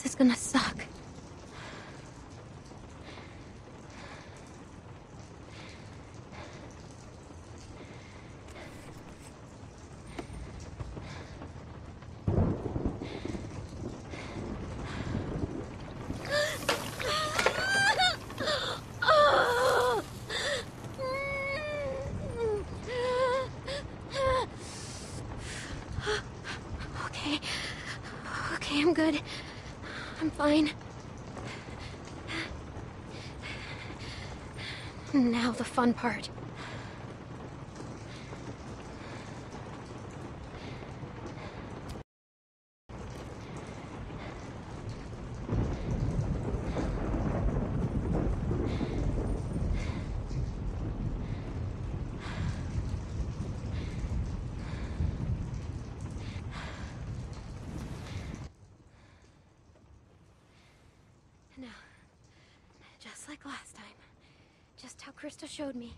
This is gonna suck. Okay. Okay, I'm good. I'm fine. Now the fun part. Now, just like last time. Just how Christa showed me.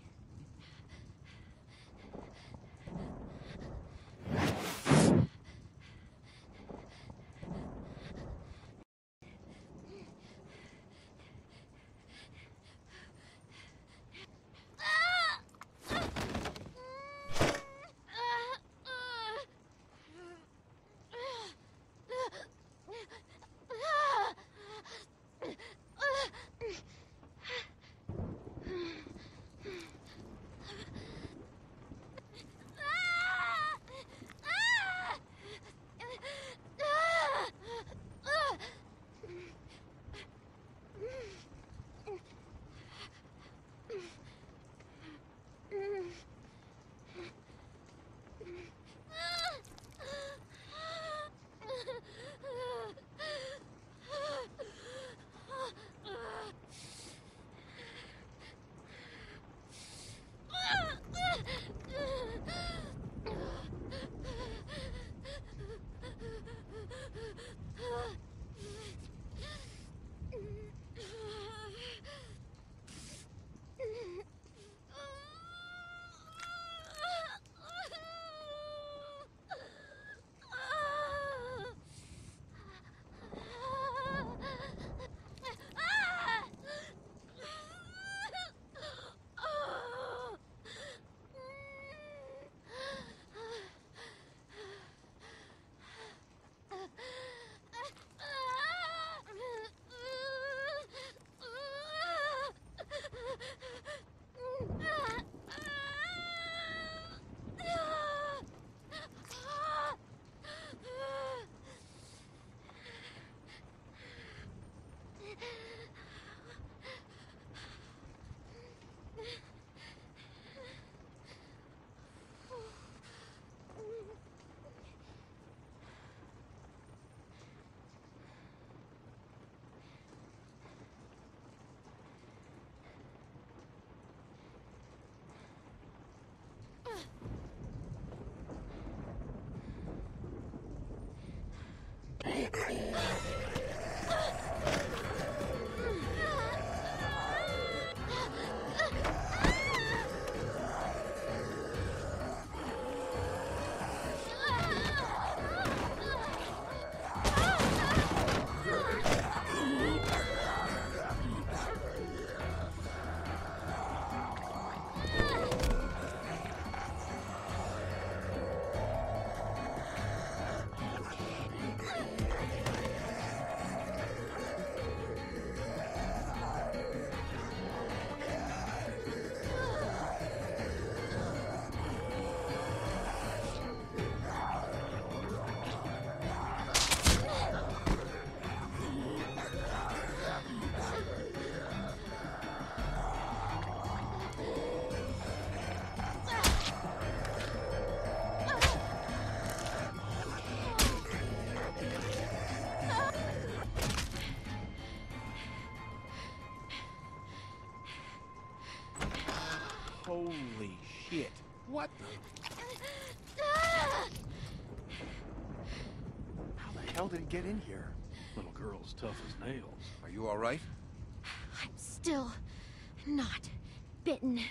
Please. Get in here? Little girl's tough as nails. Are you all right? I'm still not bitten.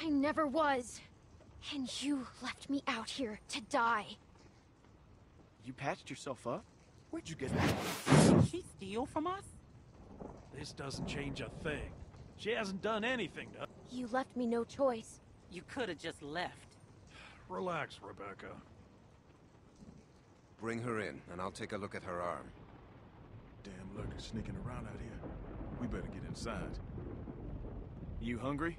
I never was. And you left me out here to die. You patched yourself up? Where'd you get that? Did she steal from us? This doesn't change a thing. She hasn't done anything to... You left me no choice. You could have just left. Relax, Rebecca. Bring her in, and I'll take a look at her arm. Damn lurkers sneaking around out here. We better get inside. You hungry?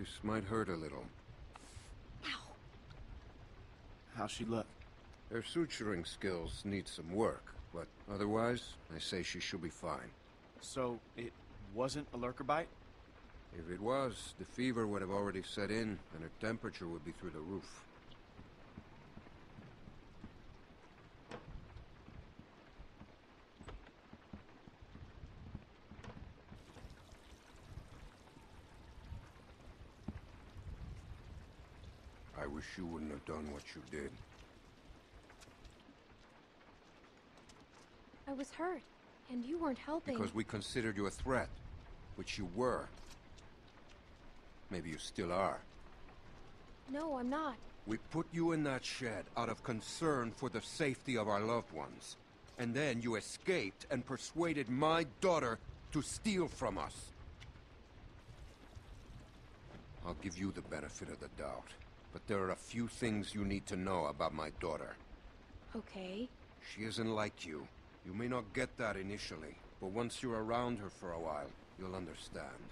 This might hurt a little. Ow. How's she look? Her suturing skills need some work, but otherwise, I say she should be fine. So, it wasn't a lurker bite? If it was, the fever would have already set in, and her temperature would be through the roof. You wouldn't have done what you did. I was hurt, and you weren't helping. Because we considered you a threat, which you were. Maybe you still are. No, I'm not. We put you in that shed out of concern for the safety of our loved ones. And then you escaped and persuaded my daughter to steal from us. I'll give you the benefit of the doubt. But there are a few things you need to know about my daughter. Okay. She isn't like you. You may not get that initially, but once you're around her for a while, you'll understand.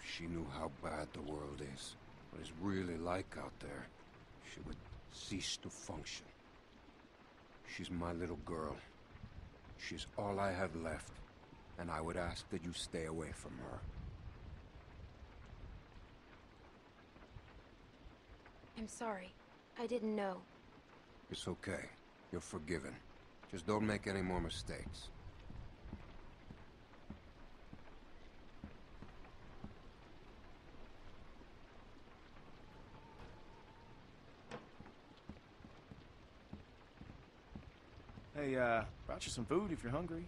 If she knew how bad the world is, what it's really like out there, she would cease to function. She's my little girl. She's all I have left, and I would ask that you stay away from her. I'm sorry. I didn't know. It's okay. You're forgiven. Just don't make any more mistakes. Hey, uh, brought you some food if you're hungry.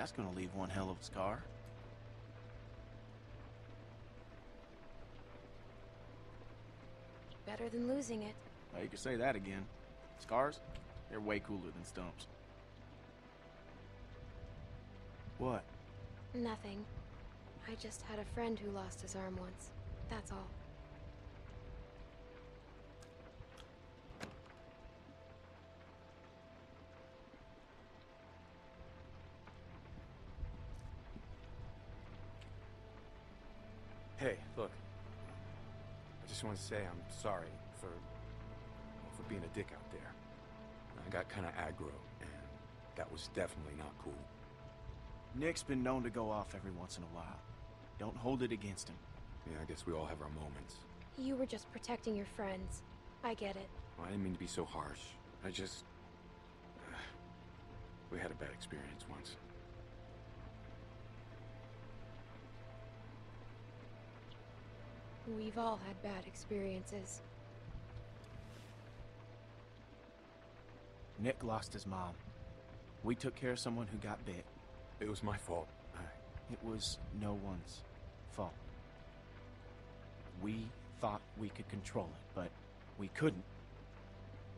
That's gonna leave one hell of a scar. Better than losing it. Well, you could say that again. Scars? They're way cooler than stumps. What? Nothing. I just had a friend who lost his arm once. That's all. Just want to say I'm sorry for for being a dick out there. I got kind of aggro, and that was definitely not cool. Nick's been known to go off every once in a while. Don't hold it against him. Yeah, I guess we all have our moments. You were just protecting your friends. I get it. Well, I didn't mean to be so harsh. I just... we had a bad experience once. We've all had bad experiences. Nick lost his mom. We took care of someone who got bit. It was my fault. I... It was no one's fault. We thought we could control it, but we couldn't.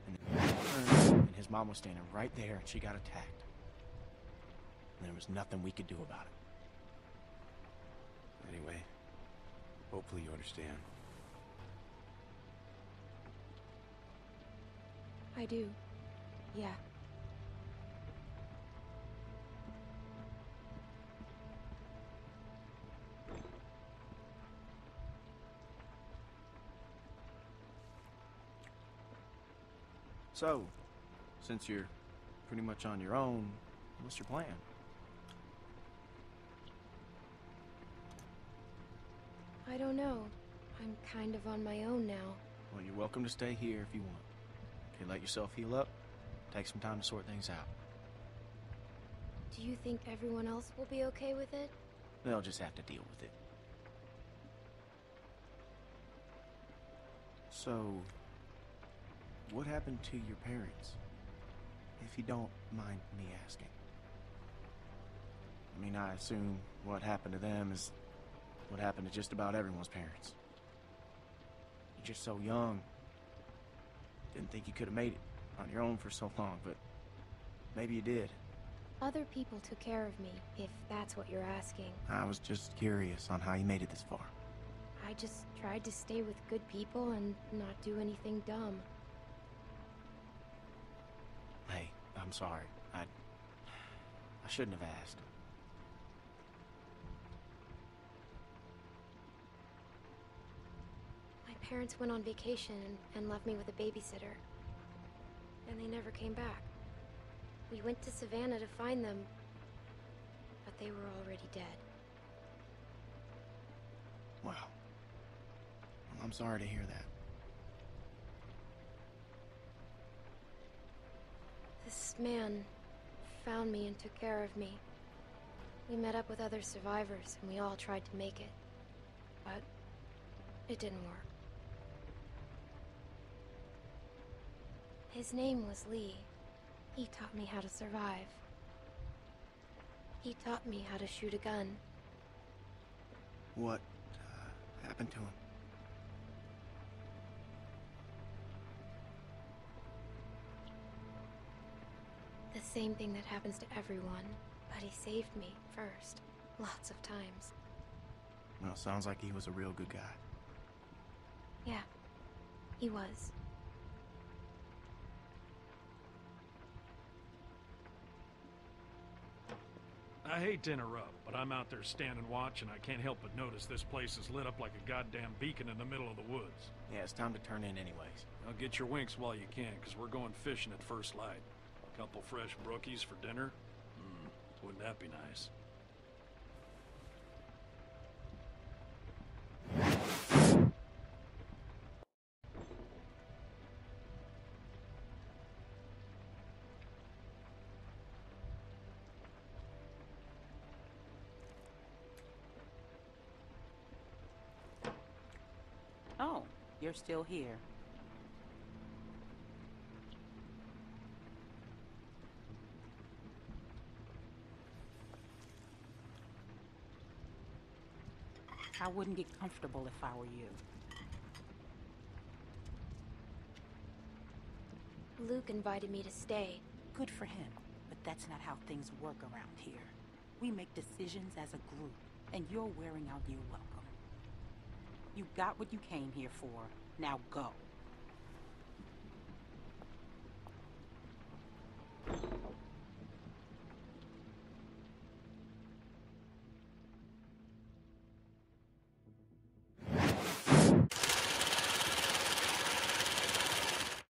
And then turned, and his mom was standing right there, and she got attacked. And there was nothing we could do about it. Anyway, hopefully you understand. I do. Yeah. So, since you're pretty much on your own. What's your plan? Don't know. I'm kind of on my own now. Well, you're welcome to stay here if you want. Okay, let yourself heal up. Take some time to sort things out. Do you think everyone else will be okay with it? They'll just have to deal with it. So, what happened to your parents? If you don't mind me asking. I mean, I assume what happened to them is what happened to just about everyone's parents. You're just so young. Didn't think you could have made it on your own for so long, but maybe you did. Other people took care of me, if that's what you're asking. I was just curious on how you made it this far. I just tried to stay with good people and not do anything dumb. Hey, I'm sorry. I. I shouldn't have asked. Parents went on vacation and, left me with a babysitter. And they never came back. We went to Savannah to find them, but they were already dead. Wow. Well, I'm sorry to hear that. This man found me and took care of me. We met up with other survivors and we all tried to make it. But it didn't work. His name was Lee. He taught me how to survive. He taught me how to shoot a gun. What uh, happened to him? The same thing that happens to everyone. But he saved me first. Lots of times. Well, sounds like he was a real good guy. Yeah, he was. I hate to interrupt, but I'm out there standing watch and I can't help but notice this place is lit up like a goddamn beacon in the middle of the woods. Yeah, it's time to turn in anyways. Now get your winks while you can, because we're going fishing at first light. A Couple fresh brookies for dinner? Mm, wouldn't that be nice? You're still here. I wouldn't get comfortable if I were you. Luke invited me to stay. Good for him, but that's not how things work around here. We make decisions as a group, and you're wearing out your welcome. You got what you came here for. Now go.